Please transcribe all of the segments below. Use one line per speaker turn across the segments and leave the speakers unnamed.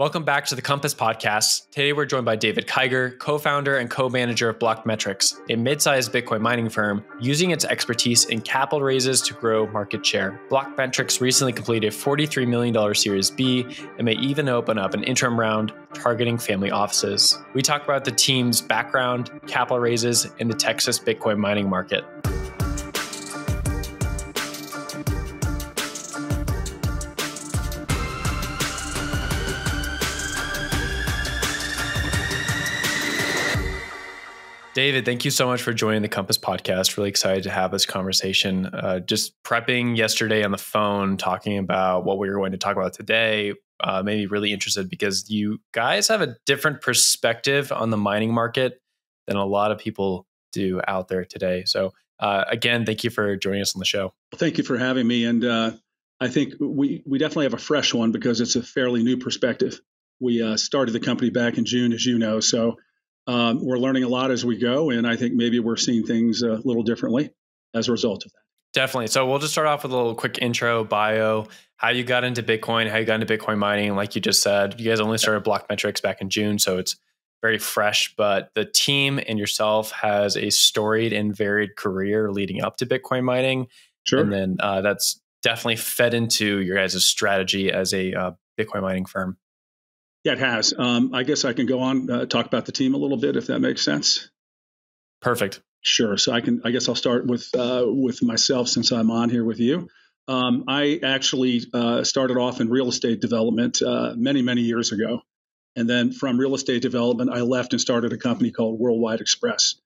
Welcome back to the Compass Podcast. Today we're joined by David Kiger, co founder and co manager of Blockmetrix, a mid sized Bitcoin mining firm using its expertise in capital raises to grow market share. Blockmetrix recently completed a $43 million Series B and may even open up an interim round targeting family offices. We talk about the team's background, capital raises, and the Texas Bitcoin mining market. David, thank you so much for joining the Compass podcast. Really excited to have this conversation. Uh, just prepping yesterday on the phone, talking about what we were going to talk about today, uh, made me really interested because you guys have a different perspective on the mining market than a lot of people do out there today. So, uh, again, thank you for joining us on the show.
Well, thank you for having me. And uh, I think we, we definitely have a fresh one because it's a fairly new perspective. We uh, started the company back in June, as you know. So, um, we're learning a lot as we go, and I think maybe we're seeing things a little differently as a result of that.
Definitely. So we'll just start off with a little quick intro, bio, how you got into Bitcoin, how you got into Bitcoin mining. Like you just said, you guys only started Blockmetrix back in June, so it's very fresh. But the team and yourself has a storied and varied career leading up to Bitcoin mining.
Sure.
And then uh, that's definitely fed into your guys' strategy as a uh, Bitcoin mining firm.
Yeah, it has. Um, I guess I can go on uh, talk about the team a little bit if that makes sense.
Perfect.
Sure. So I can. I guess I'll start with uh, with myself since I'm on here with you. Um, I actually uh, started off in real estate development uh, many many years ago, and then from real estate development, I left and started a company called Worldwide Express,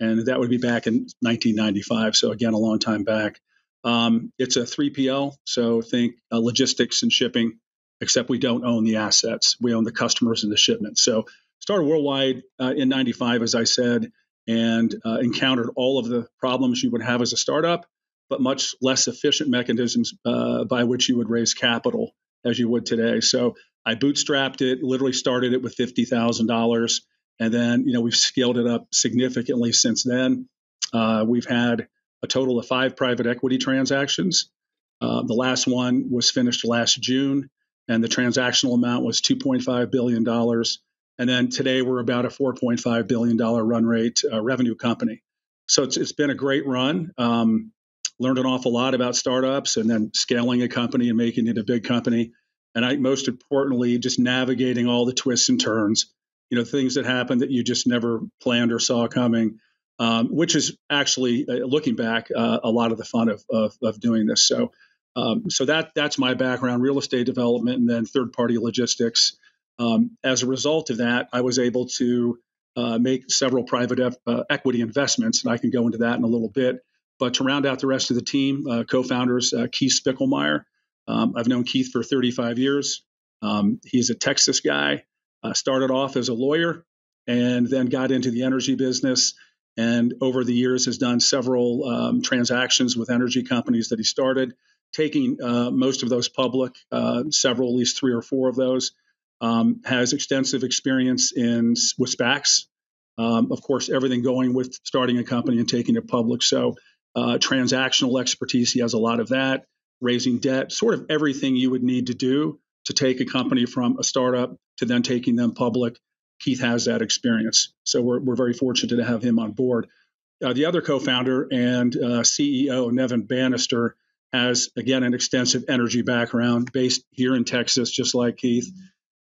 and that would be back in 1995. So again, a long time back. Um, it's a 3PL, so think uh, logistics and shipping except we don't own the assets. We own the customers and the shipments. So started worldwide uh, in 95, as I said, and uh, encountered all of the problems you would have as a startup, but much less efficient mechanisms uh, by which you would raise capital as you would today. So I bootstrapped it, literally started it with $50,000. And then, you know, we've scaled it up significantly since then. Uh, we've had a total of five private equity transactions. Uh, the last one was finished last June and the transactional amount was $2.5 billion. And then today we're about a $4.5 billion run rate uh, revenue company. So it's, it's been a great run. Um, learned an awful lot about startups and then scaling a company and making it a big company. And I, most importantly, just navigating all the twists and turns, you know, things that happen that you just never planned or saw coming, um, which is actually, uh, looking back, uh, a lot of the fun of, of, of doing this. So um, so that that's my background: real estate development and then third-party logistics. Um, as a result of that, I was able to uh, make several private uh, equity investments, and I can go into that in a little bit. But to round out the rest of the team, uh, co-founders uh, Keith Spickelmier. Um, I've known Keith for 35 years. Um, he's a Texas guy. Started off as a lawyer and then got into the energy business and over the years has done several um, transactions with energy companies that he started taking uh, most of those public, uh, several, at least three or four of those. Um, has extensive experience in with SPACs. Um, of course, everything going with starting a company and taking it public. So, uh, transactional expertise, he has a lot of that. Raising debt, sort of everything you would need to do to take a company from a startup to then taking them public. Keith has that experience. So, we're, we're very fortunate to have him on board. Uh, the other co founder and uh, CEO, Nevin Bannister, has, again, an extensive energy background based here in Texas, just like Keith.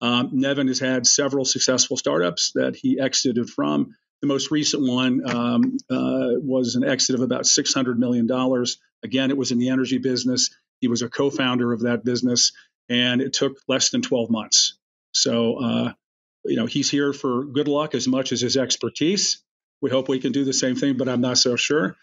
Um, Nevin has had several successful startups that he exited from. The most recent one um, uh, was an exit of about $600 million. Again, it was in the energy business. He was a co founder of that business, and it took less than 12 months. So, uh, you know, he's here for good luck as much as his expertise. We hope we can do the same thing, but I'm not so sure.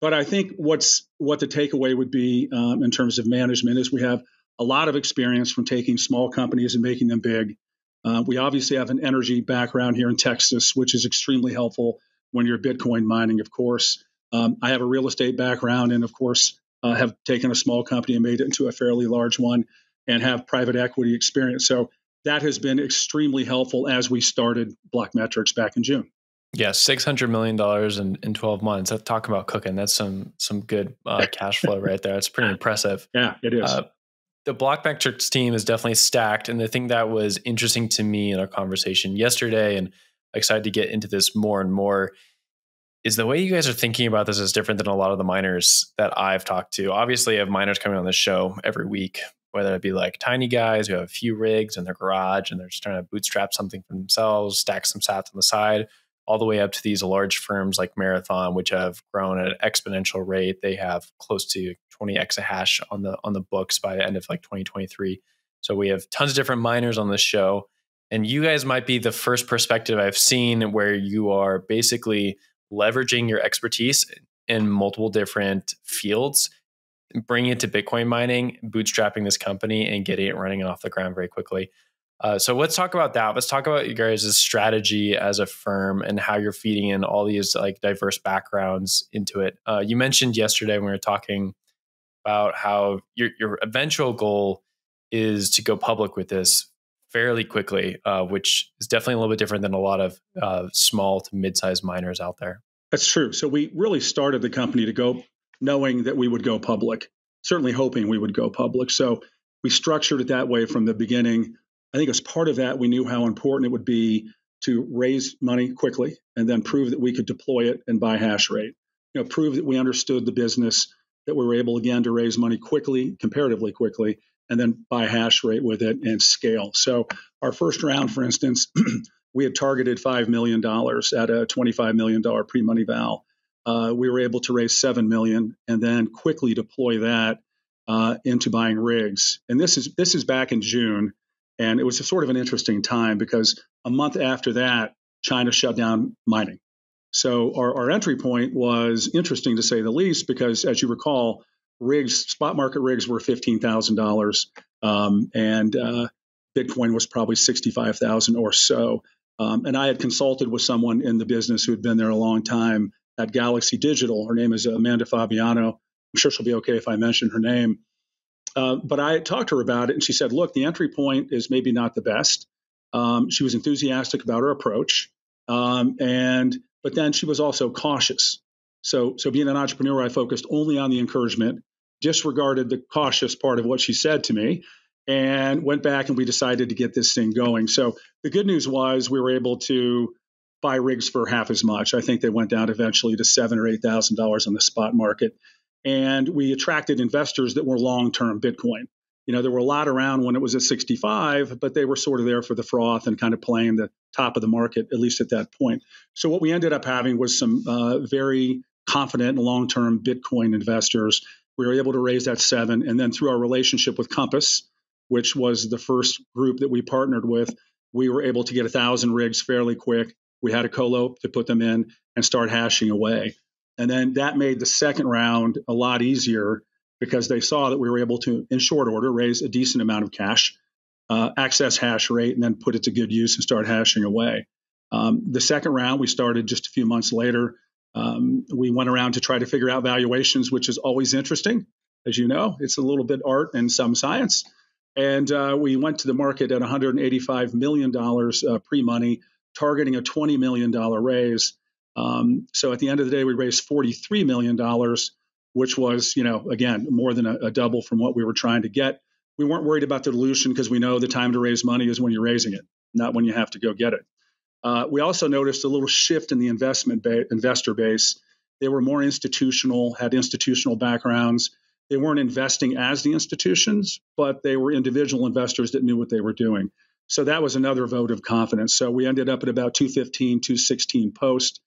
But I think what's what the takeaway would be um, in terms of management is we have a lot of experience from taking small companies and making them big. Uh, we obviously have an energy background here in Texas, which is extremely helpful when you're Bitcoin mining, of course. Um, I have a real estate background and, of course, uh, have taken a small company and made it into a fairly large one and have private equity experience. So that has been extremely helpful as we started Blockmetrix back in June.
Yeah, six hundred million dollars in, in twelve months. That's talking about cooking. That's some some good uh, cash flow right there. It's pretty impressive.
Yeah, it is. Uh,
the Blockmetrix team is definitely stacked. And the thing that was interesting to me in our conversation yesterday, and excited to get into this more and more, is the way you guys are thinking about this is different than a lot of the miners that I've talked to. Obviously, I have miners coming on the show every week, whether it be like tiny guys who have a few rigs in their garage and they're just trying to bootstrap something for themselves, stack some sats on the side, all the way up to these large firms like Marathon, which have grown at an exponential rate. They have close to 20 exahash on the on the books by the end of like 2023. So we have tons of different miners on this show. And you guys might be the first perspective I've seen where you are basically leveraging your expertise in multiple different fields, bringing it to Bitcoin mining, bootstrapping this company, and getting it running off the ground very quickly. Uh, so let's talk about that. Let's talk about you guys' strategy as a firm and how you're feeding in all these like diverse backgrounds into it. Uh, you mentioned yesterday when we were talking about how your your eventual goal is to go public with this fairly quickly, uh, which is definitely a little bit different than a lot of uh, small to mid-sized miners out there.
That's true. So we really started the company to go knowing that we would go public, certainly hoping we would go public. So we structured it that way from the beginning. I think as part of that, we knew how important it would be to raise money quickly and then prove that we could deploy it and buy hash rate. You know, prove that we understood the business, that we were able again to raise money quickly, comparatively quickly, and then buy hash rate with it and scale. So our first round, for instance, we had targeted $5 million at a $25 million pre-money val. Uh, we were able to raise 7 million and then quickly deploy that uh, into buying rigs. And this is this is back in June. And it was a sort of an interesting time because a month after that, China shut down mining. So our, our entry point was interesting to say the least because, as you recall, rigs, spot market rigs were fifteen thousand um, dollars, and uh, Bitcoin was probably sixty-five thousand or so. Um, and I had consulted with someone in the business who had been there a long time at Galaxy Digital. Her name is Amanda Fabiano. I'm sure she'll be okay if I mention her name. Uh, but I talked to her about it, and she said, "Look, the entry point is maybe not the best." Um, she was enthusiastic about her approach, um, and but then she was also cautious. So, so being an entrepreneur, I focused only on the encouragement, disregarded the cautious part of what she said to me, and went back and we decided to get this thing going. So the good news was we were able to buy rigs for half as much. I think they went down eventually to seven or eight thousand dollars on the spot market and we attracted investors that were long-term Bitcoin. You know, there were a lot around when it was at 65, but they were sort of there for the froth and kind of playing the top of the market, at least at that point. So what we ended up having was some uh, very confident and long-term Bitcoin investors. We were able to raise that seven, and then through our relationship with Compass, which was the first group that we partnered with, we were able to get a thousand rigs fairly quick. We had a colo to put them in and start hashing away. And then that made the second round a lot easier because they saw that we were able to, in short order, raise a decent amount of cash, uh, access hash rate, and then put it to good use and start hashing away. Um, the second round, we started just a few months later. Um, we went around to try to figure out valuations, which is always interesting. As you know, it's a little bit art and some science. And uh, we went to the market at $185 million uh, pre money, targeting a $20 million raise. Um, so at the end of the day, we raised $43 million, which was, you know, again, more than a, a double from what we were trying to get. We weren't worried about the dilution because we know the time to raise money is when you're raising it, not when you have to go get it. Uh, we also noticed a little shift in the investment ba- investor base. They were more institutional, had institutional backgrounds. They weren't investing as the institutions, but they were individual investors that knew what they were doing. So that was another vote of confidence. So we ended up at about 215, 216 post.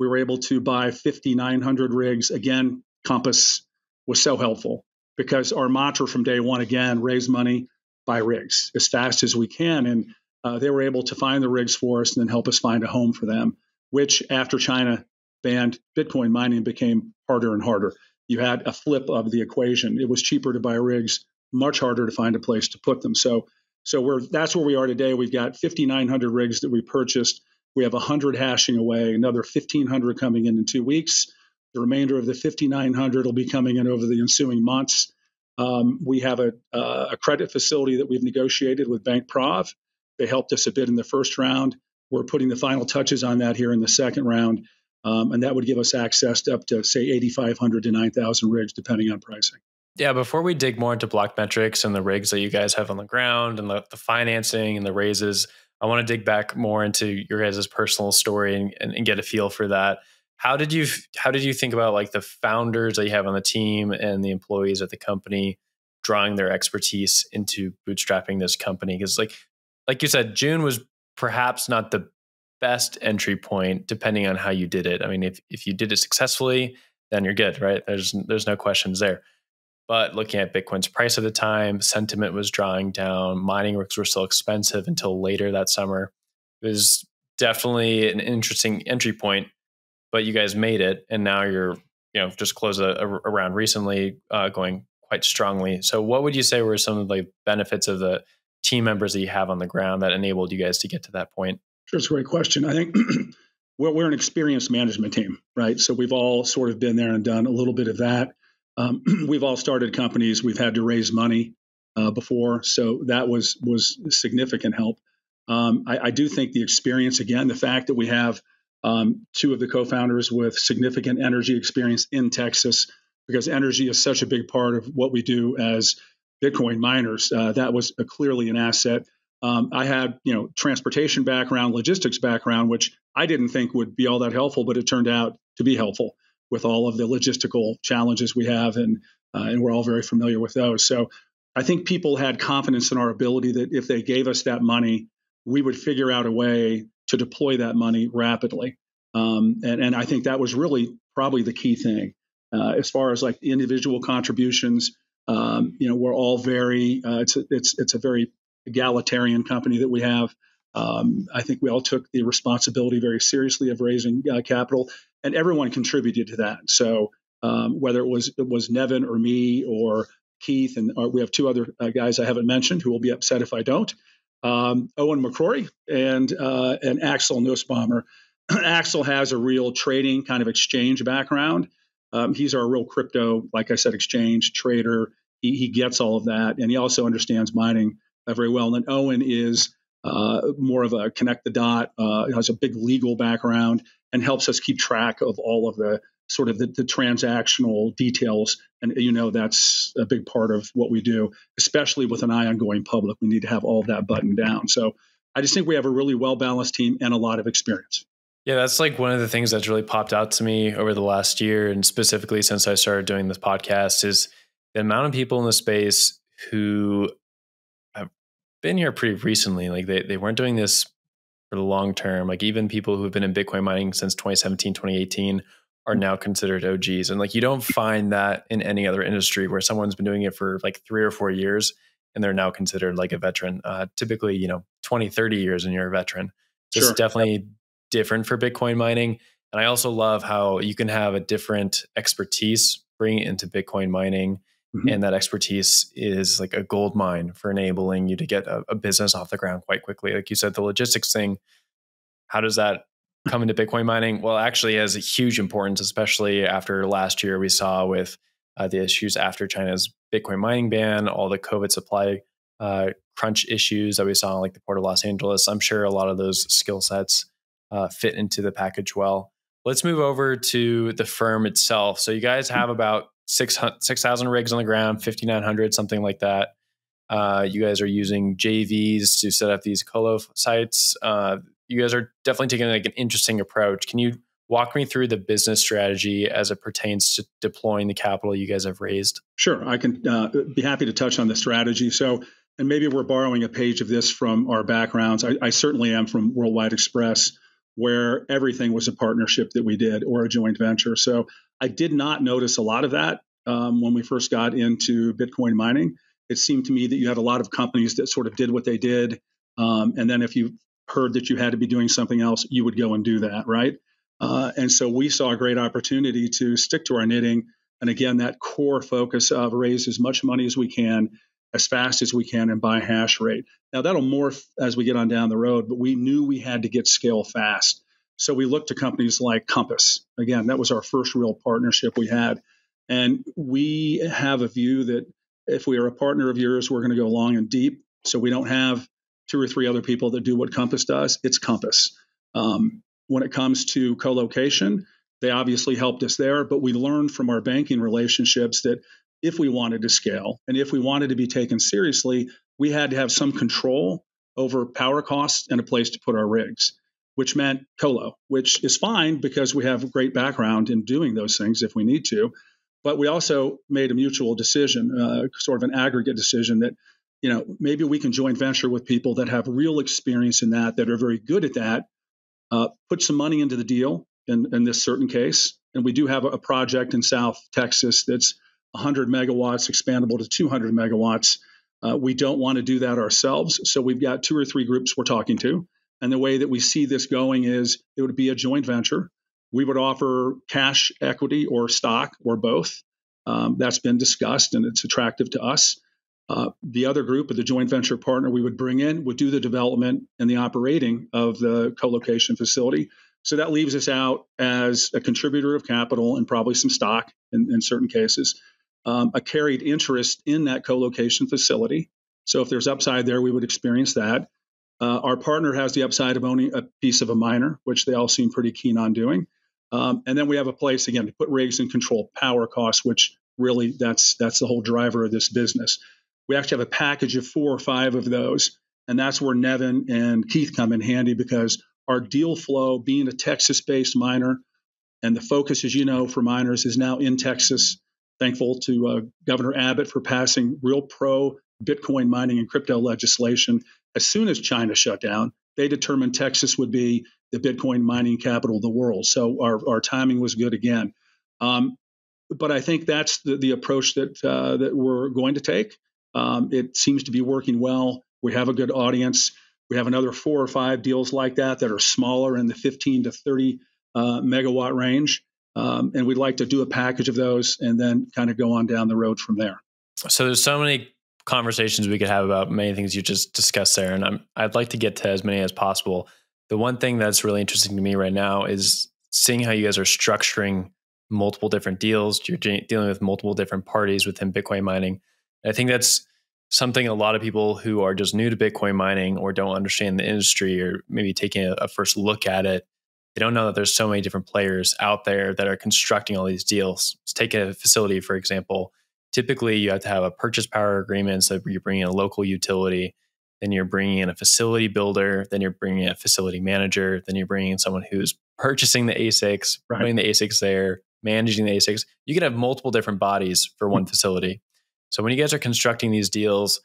We were able to buy 5,900 rigs. Again, Compass was so helpful because our mantra from day one, again, raise money, buy rigs as fast as we can. And uh, they were able to find the rigs for us and then help us find a home for them, which after China banned Bitcoin mining became harder and harder. You had a flip of the equation. It was cheaper to buy rigs, much harder to find a place to put them. So, so we're that's where we are today. We've got 5,900 rigs that we purchased. We have 100 hashing away, another 1,500 coming in in two weeks. The remainder of the 5,900 will be coming in over the ensuing months. Um, we have a, uh, a, credit facility that we've negotiated with BankProv. They helped us a bit in the first round. We're putting the final touches on that here in the second round, um, and that would give us access to up to say 8,500 to 9,000 rigs, depending on pricing.
Yeah, before we dig more into Blockmetrix and the rigs that you guys have on the ground and the, the financing and the raises, I want to dig back more into your guys' personal story and, and, and, get a feel for that. How did you how did you think about like the founders that you have on the team and the employees at the company drawing their expertise into bootstrapping this company? Because like like you said, June was perhaps not the best entry point depending on how you did it. I mean, if if you did it successfully, then you're good, right? There's there's no questions there. But looking at Bitcoin's price at the time, sentiment was drawing down. Mining rigs were still expensive until later that summer. It was definitely an interesting entry point, but you guys made it, and now you're you know just closed a, a round recently, uh, going quite strongly. So, what would you say were some of the benefits of the team members that you have on the ground that enabled you guys to get to that point?
Sure, it's a great question. I think we're, we're an experienced management team, right? So we've all sort of been there and done a little bit of that. Um, we've all started companies. We've had to raise money uh, before, so that was was significant help. Um, I, I, do think the experience again, the fact that we have um, two of the co-founders with significant energy experience in Texas, because energy is such a big part of what we do as Bitcoin miners. Uh, that was a, clearly an asset. Um, I had, you know, transportation background, logistics background, which I didn't think would be all that helpful, but it turned out to be helpful with all of the logistical challenges we have, and uh, and we're all very familiar with those. So I think people had confidence in our ability that if they gave us that money, we would figure out a way to deploy that money rapidly. Um, and and I think that was really probably the key thing. Uh, as far as like individual contributions, um, you know, we're all very uh, it's a, it's it's a very egalitarian company that we have. Um, I think we all took the responsibility very seriously of raising uh, capital, and everyone contributed to that. So um, whether it was it was Nevin or me or Keith, and uh, we have two other uh, guys I haven't mentioned who will be upset if I don't. Um, Owen McCrory and uh, and Axel Nussbaumer. Axel has a real trading kind of exchange background. Um, he's our real crypto, like I said, exchange trader. He, he gets all of that, and he also understands mining uh, very well. And Owen is uh, more of a connect the dot, uh, has a big legal background, and helps us keep track of all of the sort of the, the, transactional details. And you know that's a big part of what we do, especially with an eye on going public. We need to have all of that buttoned down. So I just think we have a really well balanced team and a lot of experience.
Yeah, that's like one of the things that's really popped out to me over the last year, and specifically since I started doing this podcast, is the amount of people in the space who been here pretty recently. Like they, they weren't doing this for the long term. Like even people who have been in Bitcoin mining since 2017, 2018 are now considered OGs. And like you don't find that in any other industry where someone's been doing it for like three or four years and they're now considered like a veteran. Uh, typically, you know, 20, 30 years and you're a veteran. So sure. It's definitely different for Bitcoin mining. And I also love how you can have a different expertise bring it into Bitcoin mining Mm-hmm. And that expertise is like a gold mine for enabling you to get a, a, business off the ground quite quickly. Like you said, the logistics thing, how does that come into Bitcoin mining? Well, actually has a huge importance, especially after last year we saw with uh, the issues after China's Bitcoin mining ban, all the COVID supply uh, crunch issues that we saw in like the Port of Los Angeles. I'm sure a lot of those skill sets uh, fit into the package well. Let's move over to the firm itself. So you guys have about 6,000 rigs on the ground, 5,900, something like that. Uh, you guys are using JVs to set up these colo sites. Uh, you guys are definitely taking like an interesting approach. Can you walk me through the business strategy as it pertains to deploying the capital you guys have raised?
Sure, I can uh, be happy to touch on the strategy. So, and maybe we're borrowing a page of this from our backgrounds. I, I certainly am from Worldwide Express, where everything was a partnership that we did or a joint venture. So I did not notice a lot of that um, when we first got into Bitcoin mining. It seemed to me that you had a lot of companies that sort of did what they did. Um, and then if you heard that you had to be doing something else, you would go and do that, right? Uh, and so we saw a great opportunity to stick to our knitting. And again, that core focus of raise as much money as we can, as fast as we can, and buy hash rate. Now, that'll morph as we get on down the road, but we knew we had to get scale fast. So we looked to companies like Compass. Again, that was our first real partnership we had. And we have a view that if we are a partner of yours, we're going to go long and deep. So we don't have two or three other people that do what Compass does. It's Compass. Um, when it comes to co location, they obviously helped us there, but we learned from our banking relationships that if we wanted to scale and if we wanted to be taken seriously, we had to have some control over power costs and a place to put our rigs, which meant colo, which is fine because we have a great background in doing those things if we need to. But we also made a mutual decision, uh, sort of an aggregate decision that, you know, maybe we can joint venture with people that have real experience in that, that are very good at that, uh, put some money into the deal in, in this certain case. And we do have a, project in South Texas that's 100 megawatts, expandable to 200 megawatts. Uh, we don't want to do that ourselves. So we've got two or three groups we're talking to. And the way that we see this going is it would be a joint venture. We would offer cash equity or stock or both. Um, that's been discussed and it's attractive to us. Uh, the other group, of the joint venture partner we would bring in, would do the development and the operating of the co location facility. So that leaves us out as a contributor of capital and probably some stock in, in certain cases, um, a carried interest in that co location facility. So if there's upside there, we would experience that. Uh, our partner has the upside of owning a piece of a miner, which they all seem pretty keen on doing. Um, and then we have a place again to put rigs and control power costs, which really that's that's the whole driver of this business. We actually have a package of four or five of those, and that's where Nevin and Keith come in handy because our deal flow, being a Texas-based miner, and the focus, as you know, for miners is now in Texas. Thankful to uh, Governor Abbott for passing real pro Bitcoin mining and crypto legislation. As soon as China shut down, they determined Texas would be the Bitcoin mining capital of the world. So our, our timing was good again. Um, but I think that's the, the approach that uh, that we're going to take. Um, it seems to be working well. We have a good audience. We have another four or five deals like that that are smaller in the 15 to 30 uh, megawatt range. Um, and we'd like to do a package of those and then kind of go on down the road from there.
So there's so many conversations we could have about many things you just discussed there, and I'm, I'd like to get to as many as possible. The one thing that's really interesting to me right now is seeing how you guys are structuring multiple different deals. You're dealing with multiple different parties within Bitcoin mining. I think that's something a lot of people who are just new to Bitcoin mining or don't understand the industry or maybe taking a, a, first look at it, they don't know that there's so many different players out there that are constructing all these deals. Let's take a facility, for example. Typically, you have to have a purchase power agreement, so you're bringing in a local utility, then you're bringing in a facility builder, then you're bringing in a facility manager, then you're bringing in someone who's purchasing the ASICs, right. putting the ASICs there, managing the ASICs. You can have multiple different bodies for one mm-hmm. facility. So when you guys are constructing these deals,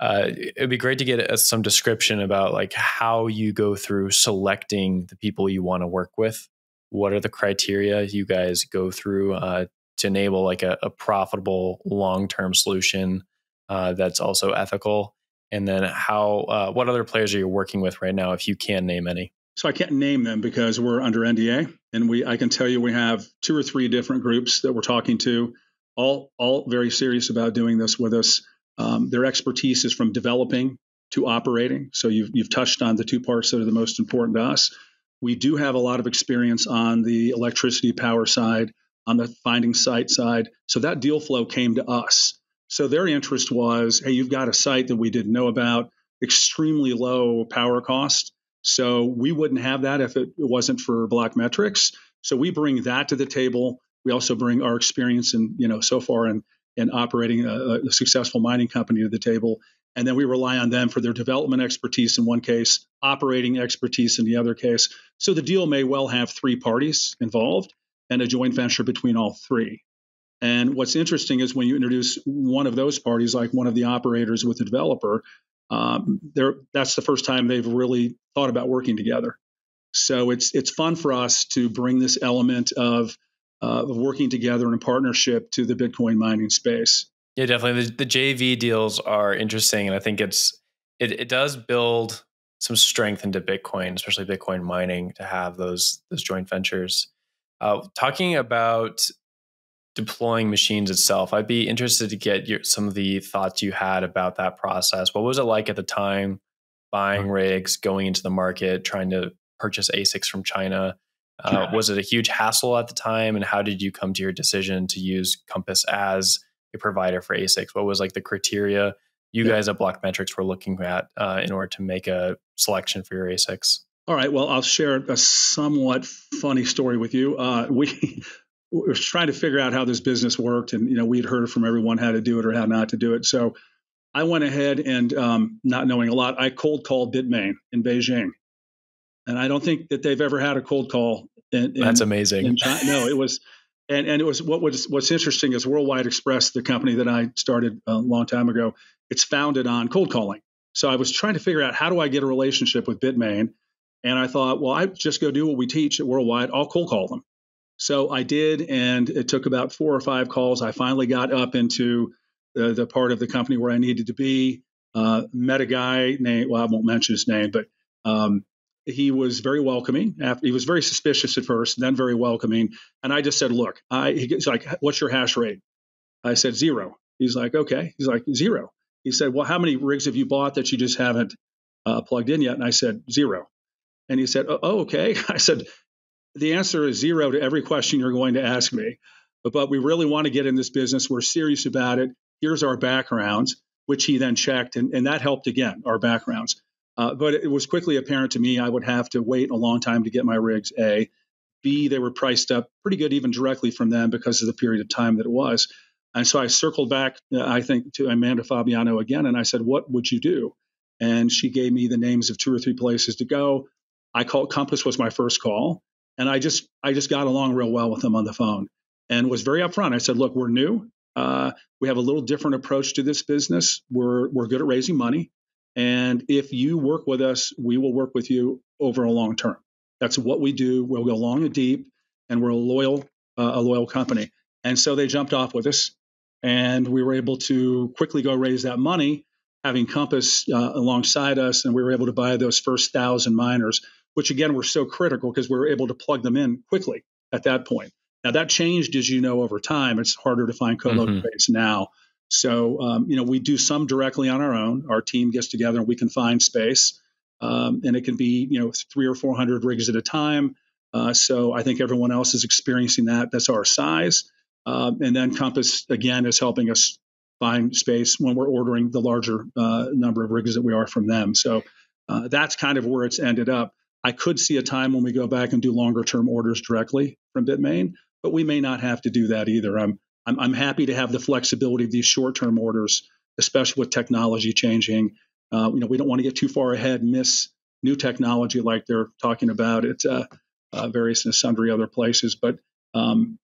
uh, it'd be great to get a, some description about like how you go through selecting the people you want to work with. What are the criteria you guys go through uh, to enable like a, a profitable long-term solution uh, that's also ethical? And then how? Uh, what other players are you working with right now, if you can name any?
So I can't name them because we're under NDA, and we I can tell you we have two or three different groups that we're talking to all all very serious about doing this with us. Um, their expertise is from developing to operating. So you've you've touched on the two parts that are the most important to us. We do have a lot of experience on the electricity power side, on the finding site side. So that deal flow came to us. So their interest was, hey, you've got a site that we didn't know about, extremely low power cost. So we wouldn't have that if it wasn't for Blockmetrix. So we bring that to the table. We also bring our experience and you know, so far in, in operating a, a successful mining company to the table. And then we rely on them for their development expertise in one case, operating expertise in the other case. So the deal may well have three parties involved and a joint venture between all three. And what's interesting is when you introduce one of those parties, like one of the operators with the developer, um, that's the first time they've really thought about working together. So it's it's fun for us to bring this element of uh, of working together in a partnership to the Bitcoin mining space.
Yeah, definitely. The, the JV deals are interesting, and I think it's it, it does build some strength into Bitcoin, especially Bitcoin mining, to have those those joint ventures. Uh, talking about deploying machines itself, I'd be interested to get your, some of the thoughts you had about that process. What was it like at the time, buying rigs, going into the market, trying to purchase ASICs from China? Uh, was it a huge hassle at the time, and how did you come to your decision to use Compass as a provider for ASICs? What was like the criteria you yeah. guys at Blockmetrix were looking at uh, in order to make a selection for your ASICs?
All right. Well, I'll share a somewhat funny story with you. Uh, we were trying to figure out how this business worked, and you know, we had heard from everyone how to do it or how not to do it. So I went ahead and, um, not knowing a lot, I cold called Bitmain in Beijing, and I don't think that they've ever had a cold call. In, in,
That's amazing.
no, it was, and and it was what was what's interesting is Worldwide Express, the company that I started a long time ago. It's founded on cold calling. So I was trying to figure out how do I get a relationship with Bitmain, and I thought, well, I just go do what we teach at Worldwide. I'll cold call them. So I did, and it took about four or five calls. I finally got up into the, the part of the company where I needed to be. Uh, met a guy named, well, I won't mention his name, but um, he was very welcoming. After, he was very suspicious at first, then very welcoming. And I just said, look, I, he's like, what's your hash rate? I said, zero. He's like, okay. He's like, zero. He said, well, how many rigs have you bought that you just haven't uh, plugged in yet? And I said, zero. And he said, oh, oh okay. I said, the answer is zero to every question you're going to ask me. But, we really want to get in this business. We're serious about it. Here's our backgrounds, which he then checked, and, and that helped again, our backgrounds. Uh, but it was quickly apparent to me I would have to wait a long time to get my rigs, A. B, they were priced up pretty good even directly from them because of the period of time that it was. And so I circled back, uh, I think, to Amanda Fabiano again, and I said, What would you do? And she gave me the names of two or three places to go. I called Compass was my first call and I just I just got along real well with them on the phone and was very upfront. I said, look, we're new. Uh, we have a little different approach to this business. We're we're good at raising money, and if you work with us, we will work with you over a long term. That's what we do. We'll go long and deep, and we're a loyal uh, a loyal company. And so they jumped off with us, and we were able to quickly go raise that money, having Compass uh, alongside us, and we were able to buy those first thousand miners which again were so critical because we were able to plug them in quickly at that point. Now that changed, as you know, over time. It's harder to find colo mm-hmm. space now. So um, you know we do some directly on our own. Our team gets together and we can find space, um, and it can be you know three or four hundred rigs at a time. Uh, so I think everyone else is experiencing that. That's our size, um, and then Compass again is helping us find space when we're ordering the larger uh, number of rigs that we are from them. So uh, that's kind of where it's ended up. I could see a time when we go back and do longer term orders directly from Bitmain, but we may not have to do that either. I'm I'm, I'm happy to have the flexibility of these short term orders, especially with technology changing. Uh, you know, we don't want to get too far ahead, miss new technology like they're talking about at uh, uh, various and sundry other places. But um,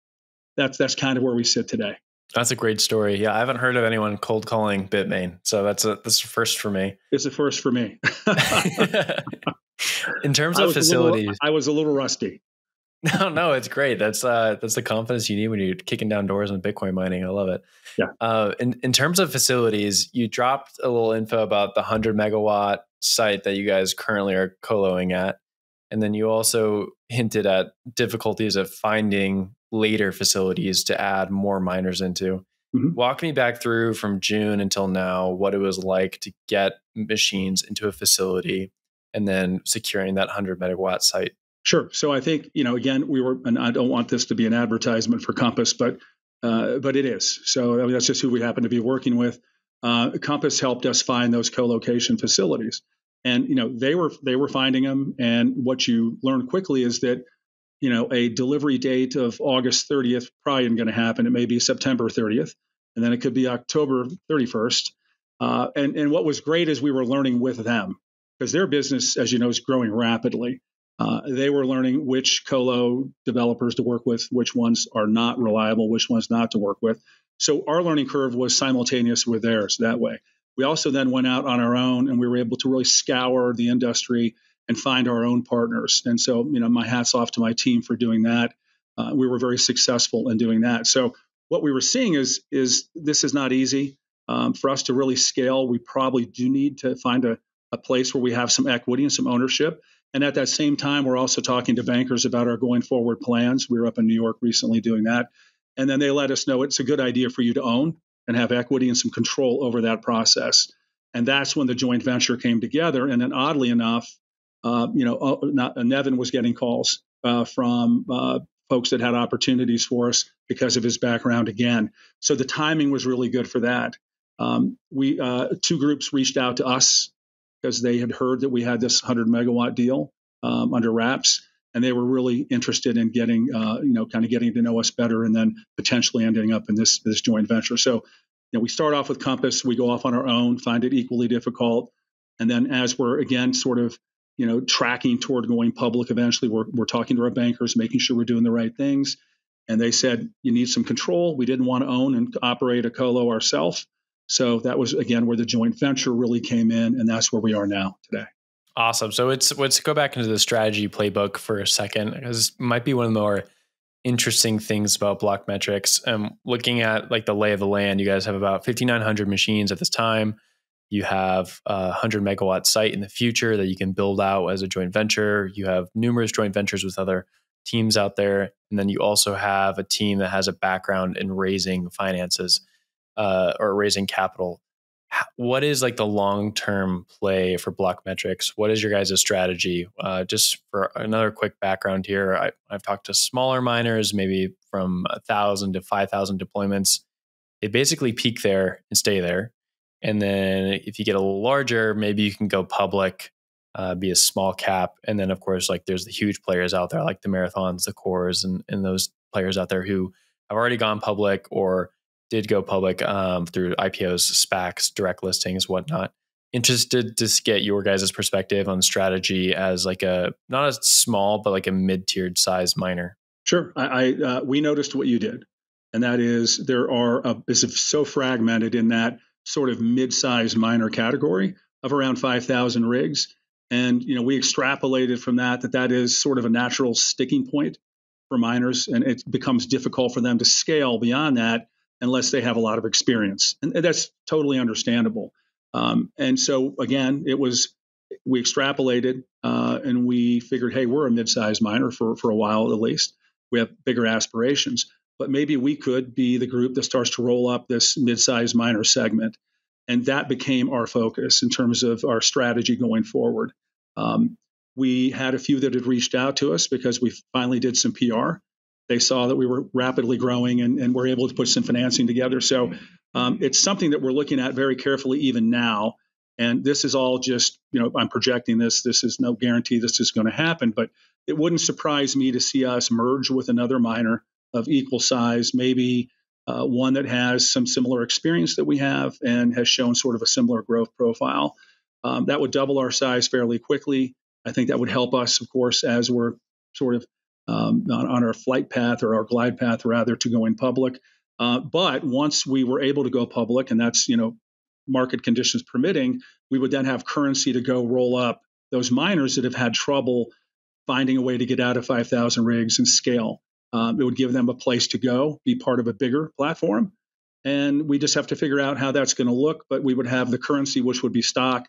that's that's kind of where we sit today.
That's a great story. Yeah, I haven't heard of anyone cold calling Bitmain, so that's a that's a first for me.
It's a first for me.
In terms of facilities,
little, I was a little rusty.
No, no, it's great. That's uh, that's the confidence you need when you're kicking down doors on Bitcoin mining. I love it.
Yeah.
Uh, in in terms of facilities, you dropped a little info about the hundred megawatt site that you guys currently are coloing at, and then you also hinted at difficulties of finding later facilities to add more miners into. Mm-hmm. Walk me back through from June until now what it was like to get machines into a facility and then securing that 100 megawatt site?
Sure. So I think, you know, again, we were, and I don't want this to be an advertisement for Compass, but uh, but it is. So I mean, that's just who we happen to be working with. Uh, Compass helped us find those co-location facilities, and you know they were they were finding them. And what you learn quickly is that you know a delivery date of August 30th probably isn't going to happen. It may be September 30th, and then it could be October 31st. Uh, and and what was great is we were learning with them because their business, as you know, is growing rapidly. Uh, they were learning which colo developers to work with, which ones are not reliable, which ones not to work with. So our learning curve was simultaneous with theirs that way. We also then went out on our own and we were able to really scour the industry and find our own partners. And so, you know, my hats off to my team for doing that. Uh, we were very successful in doing that. So what we were seeing is is this is not easy um, for us to really scale. We probably do need to find a a place where we have some equity and some ownership. And at that same time, we're also talking to bankers about our going forward plans. We were up in New York recently doing that. And then they let us know it's a good idea for you to own and have equity and some control over that process. And that's when the joint venture came together. And then, oddly enough, uh, you know, uh, not, uh, Nevin was getting calls uh, from uh, folks that had opportunities for us because of his background again. So the timing was really good for that. Um, we uh, two groups reached out to us because they had heard that we had this 100 megawatt deal um, under wraps. and they were really interested in getting, uh, you know, kind of getting to know us better, and then potentially ending up in this this joint venture. So, you know, we start off with Compass, we go off on our own, find it equally difficult, and then as we're again sort of you know tracking toward going public eventually we're, we're talking to our bankers making sure we're doing the right things and they said you need some control we didn't want to own and operate a colo ourselves so that was again where the joint venture really came in and that's where we are now today
Awesome. So it's let's go back into the strategy playbook for a second because might be one of the more interesting things about Blockmetrix. Um, looking at like the lay of the land, you guys have about 5,900 machines at this time. You have a 100 megawatt site in the future that you can build out as a joint venture. You have numerous joint ventures with other teams out there, and then you also have a team that has a background in raising finances uh, or raising capital what is like the long term play for Blockmetrix What is your guys' strategy? Uh, just for another quick background here, I, have talked to smaller miners, maybe from a thousand to five thousand deployments. They basically peak there and stay there, and then if you get a little larger, maybe you can go public, uh, be a small cap, and then of course like there's the huge players out there like the marathons, the cores, and and those players out there who have already gone public or did go public um, through IPOs, SPACs, direct listings, whatnot. Interested to get your guys' perspective on strategy as like a not a small but like a mid-tiered size miner.
Sure, I, I uh, we noticed what you did, and that is there are a, is so fragmented in that sort of mid-sized miner category of around 5,000 rigs, and you know we extrapolated from that that that is sort of a natural sticking point for miners, and it becomes difficult for them to scale beyond that unless they have a lot of experience. And that's totally understandable. Um, and so, again, it was, we extrapolated uh, and we figured, hey, we're a mid sized miner for, for a while at least. We have bigger aspirations, but maybe we could be the group that starts to roll up this mid sized miner segment. And that became our focus in terms of our strategy going forward. Um, we had a few that had reached out to us because we finally did some PR they saw that we were rapidly growing and, and were able to put some financing together. So um, it's something that we're looking at very carefully even now. And this is all just, you know, I'm projecting this. This is no guarantee this is going to happen, but it wouldn't surprise me to see us merge with another miner of equal size, maybe uh, one that has some similar experience that we have and has shown sort of a similar growth profile. Um, that would double our size fairly quickly. I think that would help us, of course, as we're sort of um, on, on, our flight path or our glide path rather to going public. Uh, but once we were able to go public, and that's you know market conditions permitting, we would then have currency to go roll up those miners that have had trouble finding a way to get out of 5,000 rigs and scale. Um, it would give them a place to go, be part of a bigger platform. And we just have to figure out how that's going to look. But we would have the currency, which would be stock,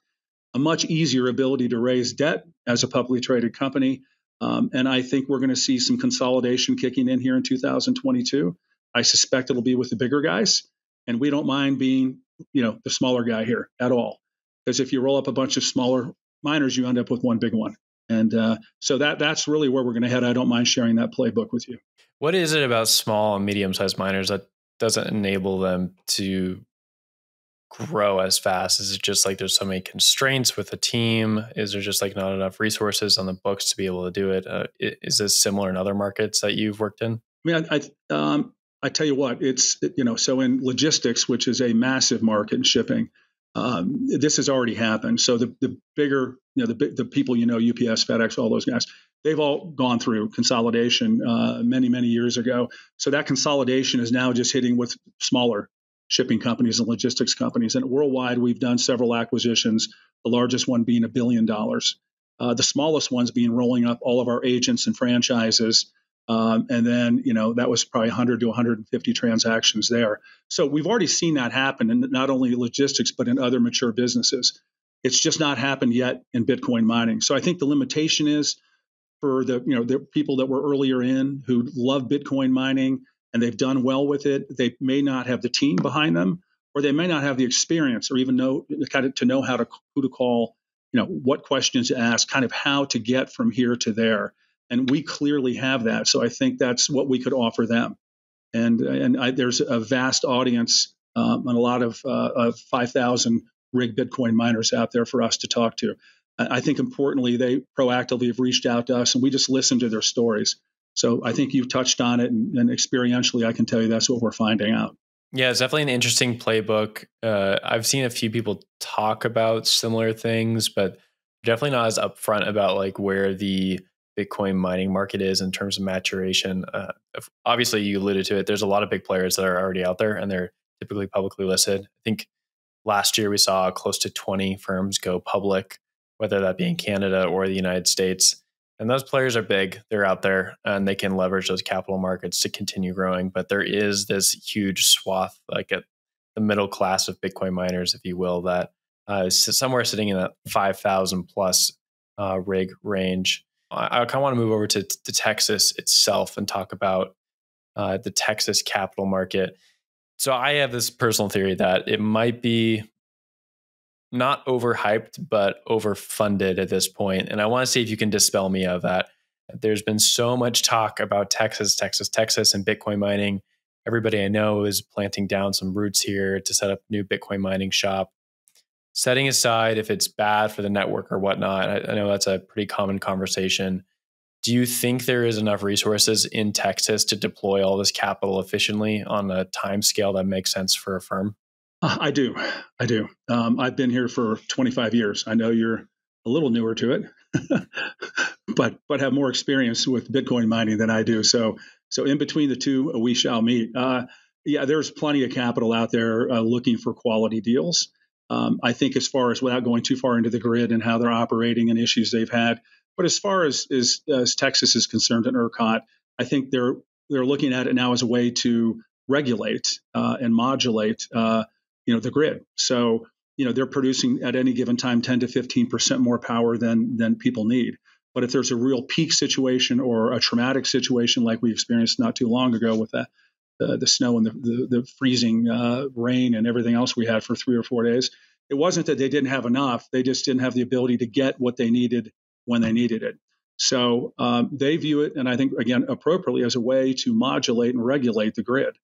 a much easier ability to raise debt as a publicly traded company, um, and I think we're going to see some consolidation kicking in here in 2022. I suspect it'll be with the bigger guys, and we don't mind being, you know, the smaller guy here at all. Because if you roll up a bunch of smaller miners, you end up with one big one. And uh, so that that's really where we're going to head. I don't mind sharing that playbook with you.
What is it about small and medium sized miners that doesn't enable them to grow as fast? Is it just like there's so many constraints with a team? Is there just like not enough resources on the books to be able to do it? Uh, is this similar in other markets that you've worked in?
I mean, I, I, um, I tell you what, it's you know, so in logistics, which is a massive market in shipping, um, this has already happened. So the the bigger, you know, the the people you know, UPS, FedEx, all those guys, they've all gone through consolidation uh, many many years ago. So that consolidation is now just hitting with smaller shipping companies and logistics companies. And worldwide, we've done several acquisitions, the largest one being a billion dollars. Uh, the smallest ones being rolling up all of our agents and franchises. Um, and then, you know, that was probably 100 to 150 transactions there. So we've already seen that happen in not only logistics, but in other mature businesses. It's just not happened yet in Bitcoin mining. So I think the limitation is for the, you know, the people that were earlier in who love Bitcoin mining, and they've done well with it. They may not have the team behind them, or they may not have the experience, or even know kind of to know how to who to call, you know, what questions to ask, kind of how to get from here to there. And we clearly have that, so I think that's what we could offer them. And and I, there's a vast audience um, and a lot of, uh, of 5,000 rig Bitcoin miners out there for us to talk to. I think importantly, they proactively have reached out to us and we just listen to their stories. So I think you've touched on it and, and experientially, I can tell you that's what we're finding out.
Yeah, it's definitely an interesting playbook. Uh, I've seen a few people talk about similar things, but definitely not as upfront about like where the Bitcoin mining market is in terms of maturation. Uh, obviously, you alluded to it. There's a lot of big players that are already out there, and they're typically publicly listed. I think last year we saw close to 20 firms go public, whether that be in Canada or the United States. And those players are big. They're out there and they can leverage those capital markets to continue growing. But there is this huge swath, like at the middle class of Bitcoin miners, if you will, that uh, is somewhere sitting in that 5,000 plus uh, rig range. I, I kind of want to move over to, to Texas itself and talk about uh, the Texas capital market. So I have this personal theory that it might be not overhyped, but overfunded at this point. And I want to see if you can dispel me of that. There's been so much talk about Texas, Texas, Texas, and Bitcoin mining. Everybody I know is planting down some roots here to set up new Bitcoin mining shop. Setting aside if it's bad for the network or whatnot, I, I know that's a pretty common conversation. Do you think there is enough resources in Texas to deploy all this capital efficiently on a time scale that makes sense for a firm?
I do. I do. Um, I've been here for 25 years. I know you're a little newer to it, but but have more experience with Bitcoin mining than I do. So so in between the two, we shall meet. Uh, yeah, there's plenty of capital out there uh, looking for quality deals. Um, I think as far as without going too far into the grid and how they're operating and issues they've had, but as far as as, as Texas is concerned and ERCOT, I think they're they're looking at it now as a way to regulate uh, and modulate uh, you know the grid. So you know they're producing at any given time 10 to 15 percent more power than than people need. But if there's a real peak situation or a traumatic situation like we experienced not too long ago with that, the, the snow and the, the, the freezing uh, rain and everything else we had for three or four days, it wasn't that they didn't have enough. They just didn't have the ability to get what they needed when they needed it. So um, they view it, and I think, again, appropriately, as a way to modulate and regulate the grid.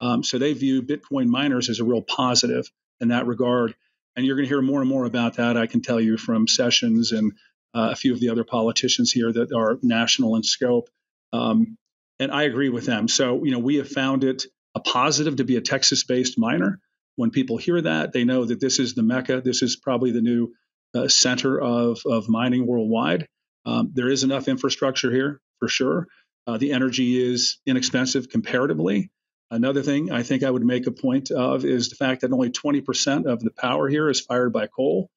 Um, so they view Bitcoin miners as a real positive in that regard. And you're going to hear more and more about that, I can tell you, from Sessions and uh, a few of the other politicians here that are national in scope. Um, and I agree with them. So, you know, we have found it a positive to be a Texas based miner. When people hear that, they know that this is the Mecca. This is probably the new uh, center of, of mining worldwide. Um, there is enough infrastructure here for sure. Uh, the energy is inexpensive comparatively. Another thing I think I would make a point of is the fact that only 20% of the power here is fired by coal.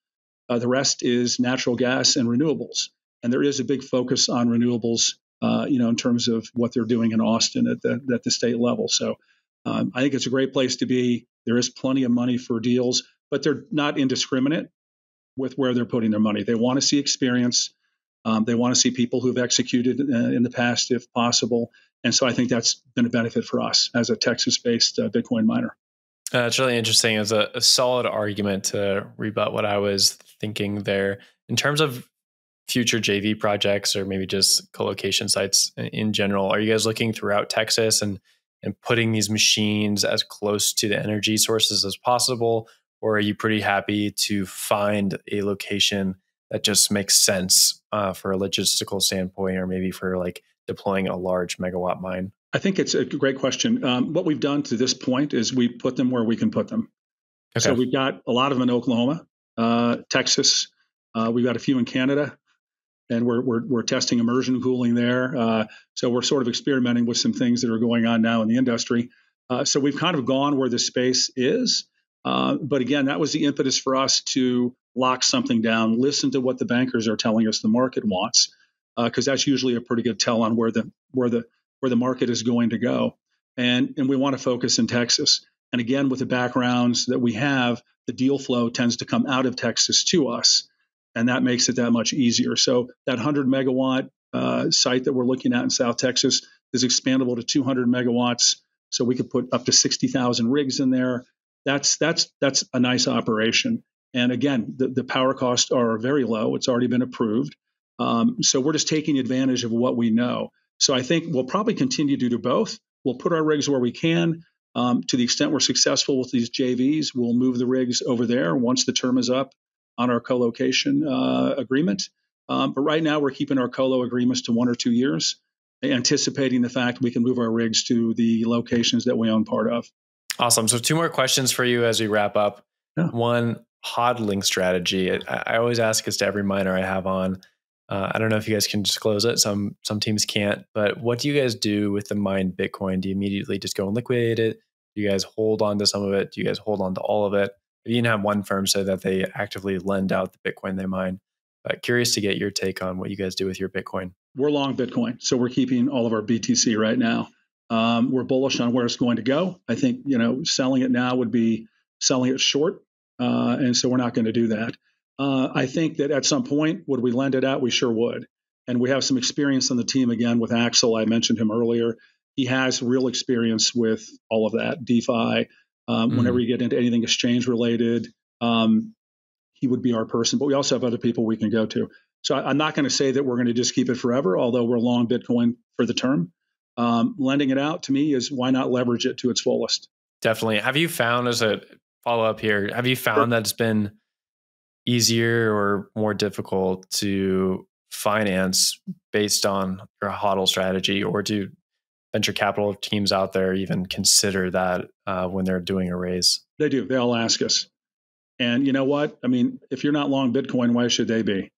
Uh, the rest is natural gas and renewables. And there is a big focus on renewables, uh, you know, in terms of what they're doing in Austin at the, at the state level. So um, I think it's a great place to be. There is plenty of money for deals, but they're not indiscriminate with where they're putting their money. They want to see experience. Um, they want to see people who've executed uh, in the past, if possible. And so I think that's been a benefit for us as a Texas based uh, Bitcoin miner.
Uh, it's really interesting as a, a, solid argument to rebut what I was thinking there. In terms of future JV projects or maybe just colocation sites in general, are you guys looking throughout Texas and, and putting these machines as close to the energy sources as possible? Or are you pretty happy to find a location that just makes sense uh, for a logistical standpoint or maybe for like deploying a large megawatt mine?
I think it's a great question. Um, what we've done to this point is we put them where we can put them. Okay. So we've got a lot of them in Oklahoma, uh, Texas. Uh, we've got a few in Canada, and we're we're, we're testing immersion cooling there. Uh, so we're sort of experimenting with some things that are going on now in the industry. Uh, so we've kind of gone where the space is. Uh, but again, that was the impetus for us to lock something down, listen to what the bankers are telling us the market wants, because uh, that's usually a pretty good tell on where the where the where the market is going to go. And and we want to focus in Texas. And again, with the backgrounds that we have, the deal flow tends to come out of Texas to us, and that makes it that much easier. So that 100 megawatt uh, site that we're looking at in South Texas is expandable to 200 megawatts. So we could put up to 60,000 rigs in there. That's that's that's a nice operation. And again, the, the power costs are very low. It's already been approved. Um, so we're just taking advantage of what we know. So I think we'll probably continue to do both. We'll put our rigs where we can. Um, to the extent we're successful with these JVs, we'll move the rigs over there once the term is up on our co-location uh, agreement. Um, but right now, we're keeping our colo agreements to one or two years, anticipating the fact we can move our rigs to the locations that we own part of.
Awesome. So, two more questions for you as we wrap up. Yeah. One, hodling strategy. I, I, always ask this to every miner I have on. Uh, I don't know if you guys can disclose it. Some some teams can't. But what do you guys do with the mined Bitcoin? Do you immediately just go and liquidate it? Do you guys hold on to some of it? Do you guys hold on to all of it? You can have one firm say that they actively lend out the Bitcoin they mine. Curious to get your take on what you guys do with your Bitcoin.
We're long Bitcoin, so we're keeping all of our BTC right now. Um, we're bullish on where it's going to go. I think you know selling it now would be selling it short, uh, and so we're not going to do that. Uh, I think that at some point, would we lend it out? We sure would. And we have some experience on the team again with Axel. I mentioned him earlier. He has real experience with all of that DeFi. Um, mm-hmm. Whenever you get into anything exchange related, um, he would be our person. But we also have other people we can go to. So I, am not going to say that we're going to just keep it forever, although we're long Bitcoin for the term. Um, lending it out to me is why not leverage it to its fullest?
Definitely. Have you found as a follow up here? Have you found sure. that it's been easier or more difficult to finance based on your hodl strategy, or do venture capital teams out there even consider that uh, when they're doing a raise?
They do. They all ask us. And you know what? I mean, if you're not long Bitcoin, why should they be?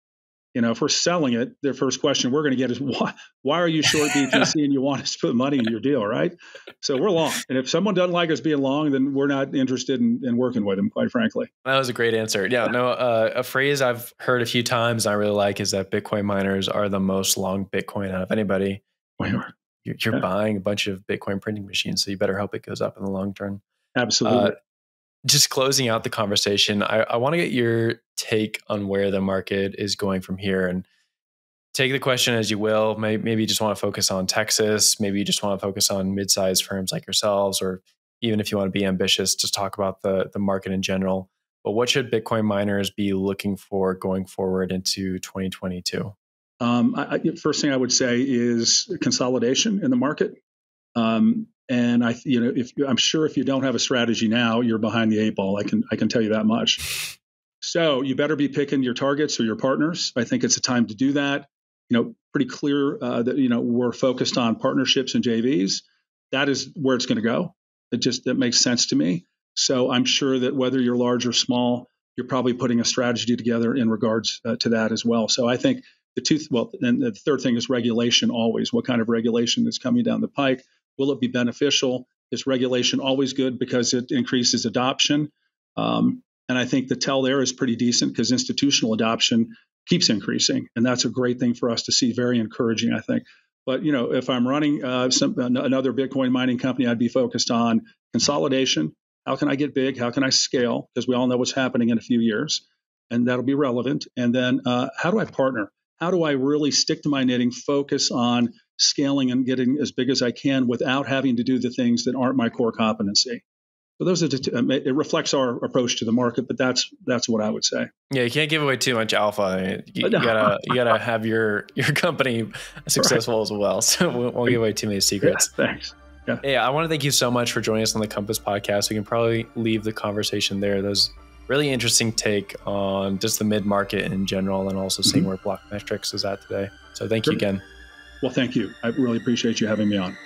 You know, if we're selling it, their first question we're going to get is why, why are you short BTC and you want us to put money in your deal, right? So we're long. And if someone doesn't like us being long, then we're not interested in, in working with them, quite frankly.
That was a great answer. Yeah, no, uh, a phrase I've heard a few times I really like is that Bitcoin miners are the most long Bitcoin out of anybody. You're, you're yeah. buying a bunch of Bitcoin printing machines, so you better hope it goes up in the long term.
Absolutely. Uh,
just closing out the conversation, I, I want to get your take on where the market is going from here and take the question as you will. Maybe, maybe you just want to focus on Texas. Maybe you just want to focus on mid-sized firms like yourselves, or even if you want to be ambitious, just talk about the, the market in general. But what should Bitcoin miners be looking for going forward into 2022? Um,
I, first thing I would say is consolidation in the market. Um, and I, you know, if I'm sure if you don't have a strategy now, you're behind the eight ball. I can I can tell you that much. So you better be picking your targets or your partners. I think it's a time to do that. You know, pretty clear uh, that you know we're focused on partnerships and JVs. That is where it's going to go. It just that makes sense to me. So I'm sure that whether you're large or small, you're probably putting a strategy together in regards uh, to that as well. So I think the two well, and the third thing is regulation. Always, what kind of regulation is coming down the pike? Will it be beneficial? Is regulation always good because it increases adoption? Um, and I think the tell there is pretty decent because institutional adoption keeps increasing, and that's a great thing for us to see. Very encouraging, I think. But you know, if I'm running uh, some, another Bitcoin mining company, I'd be focused on consolidation. How can I get big? How can I scale? Because we all know what's happening in a few years, and that'll be relevant. And then, uh, how do I partner? How do I really stick to my knitting, focus on scaling and getting as big as I can without having to do the things that aren't my core competency. So those are the, it reflects our approach to the market, but that's that's what I would say.
Yeah, you can't give away too much alpha. You, you gotta you gotta have your your company successful right. as well. So we won't, give away too many secrets.
Yeah, thanks.
Yeah. yeah, I want to thank you so much for joining us on the Compass podcast. We can probably leave the conversation there. Those really interesting take on just the mid market in general, and also seeing mm-hmm. where Block Metrics is at today. So thank sure. you again.
Well, thank you. I really appreciate you having me on.